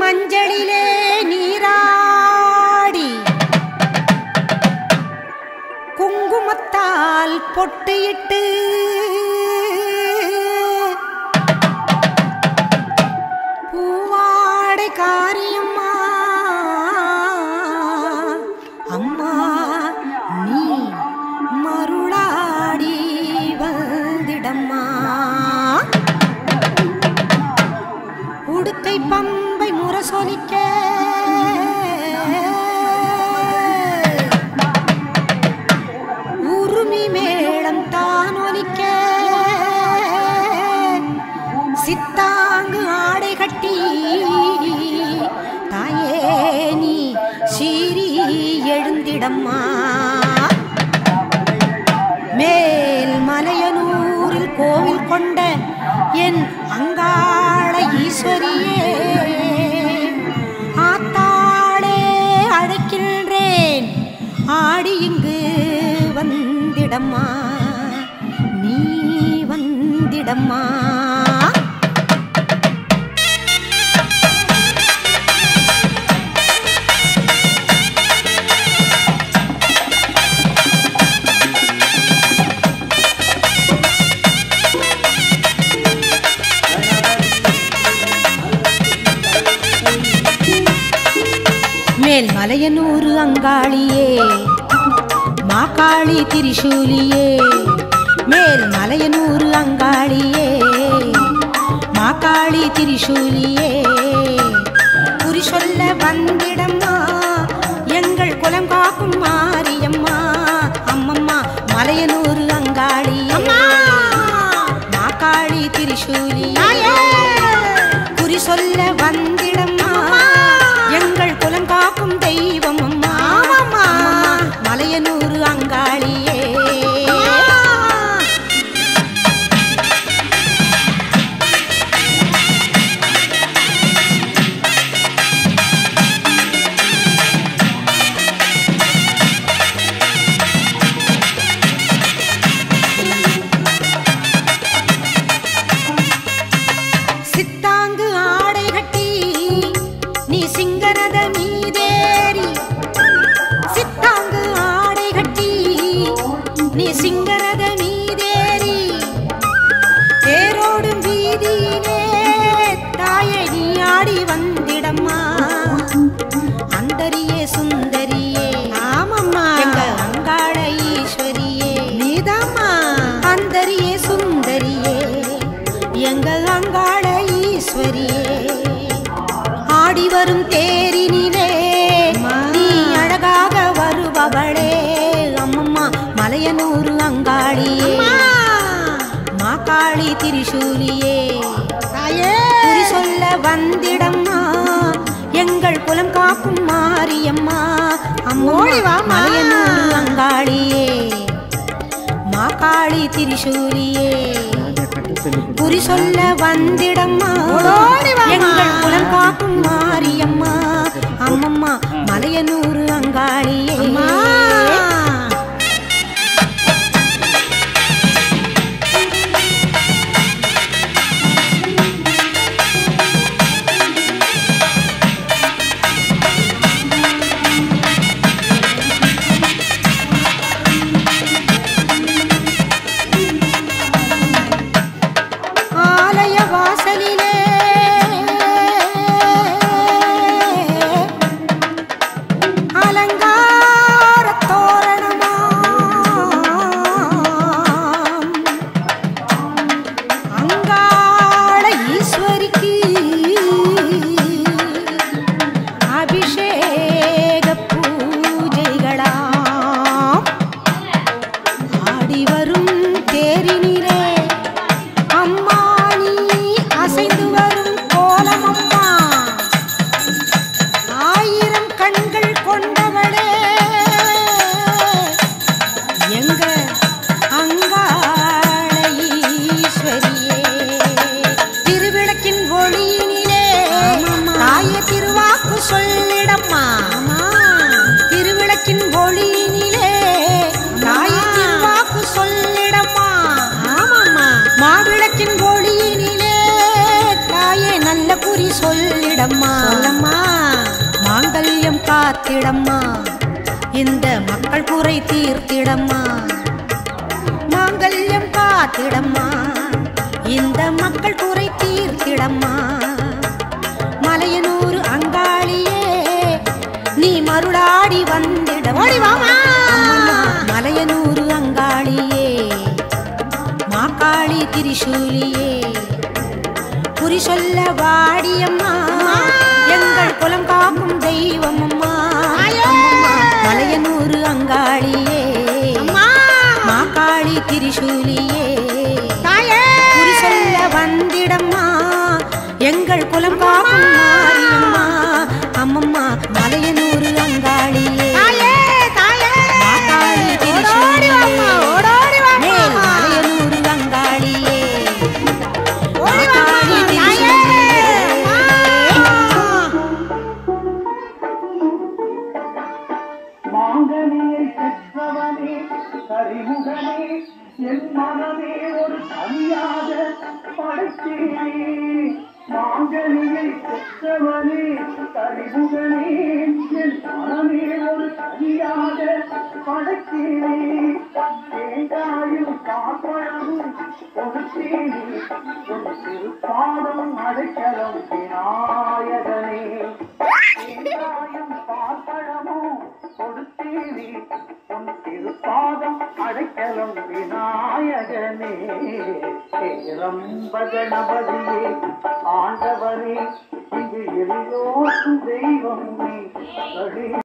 மஞ்சளிலே நீராடி குங்குமத்தால் பொட்டியிட்டு மேளம் தான் ஒலிக்க. சித்தாங்கு ஆடை கட்டி தாயே நீ சீரி எழுந்திடம்மா. மேல் மலையனூரில் கோவில் கொண்ட என் அங்காள ஈஸ்வரியே ஆத்தாளே அழைக்கின்றேன். ஆடி இங்கு வந்திடம்மா. வந்திடம்மா மேல் அங்காளியே மாக்காளி திரிசூலியே. மேல் மலையனூறு அங்காளியே மாக்காளி திரிசூலியே. குறி சொல்ல வந்திடம்மா எங்கள் குலம் காக்கும் மாரியம்மா அம்மம்மா மலையனூறு அங்காளியே. மாக்காளி திரிசூலியே. குறி சொல்ல வந்திடம்மா ஈஸ்வரியே ஆடி வரும் தேரினிலே நீ அழகாக வருபவளே. அம்மம்மா மலையனூர் அங்காளியே. மாக்காளி திரிசூலியே. குறி சொல்ல வந்திடம்மா எங்கள் குலம் காக்கும் மாரியம்மா. அம்மோடி வா மலையனூர் அங்காளியே. மாக்காளி திரிசூலியே. குறி சொல்ல வந்திடம்மா. எங்கள் குலம் காக்கும் மாரியம்மா. அம்மம்மா மலையனூர் அங்காளியே. தீர்த்திடம்மா மாங்கல்யம் காத்திடம்மா. இந்த மக்கள் குறை தீர்த்திடம்மா. மலையனூர் அங்காளியே நீ மருளாடி வந்திட மலையனூர் அங்காளியே மாக்காளி திரிசூலியே குறி சொல்ல வாடியம்மா எங்கள் குலம் காக்கும் என் மனமே ஒரு தனியாக படைத்தேனே மாங்கனியை பெற்றவனே கரிமுகனே என் மனமே ஒரு தனியாக படைத்தேனே. தேங்காயும் காப்பழமும் கொடுத்தேனே. உன் திருப்பாதம் அடைக்கலம் விநாயகனே. தேங்காயும் பாப்பழமும் கொடுத்தேனே. உன் திருப்பாதம் அடைக்கலம் விநாயகனே. ரம்ப கணபதியே ஆண்டவரே இங்கு எல்லோருக்கும் தெய்வம் நீ